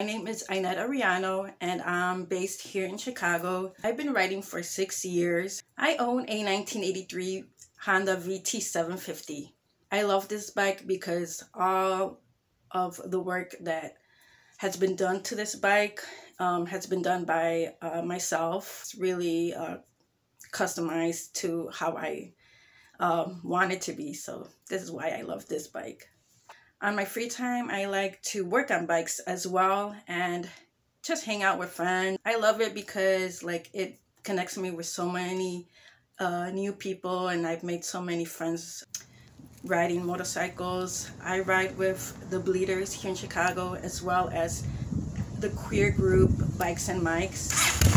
My name is Inette Ariano and I'm based here in Chicago. I've been riding for six years. I own a 1983 Honda VT750. I love this bike because all of the work that has been done to this bike um, has been done by uh, myself. It's really uh, customized to how I um, want it to be. So this is why I love this bike. On my free time, I like to work on bikes as well and just hang out with friends. I love it because like it connects me with so many uh, new people and I've made so many friends riding motorcycles. I ride with the Bleeders here in Chicago as well as the queer group Bikes and Mics.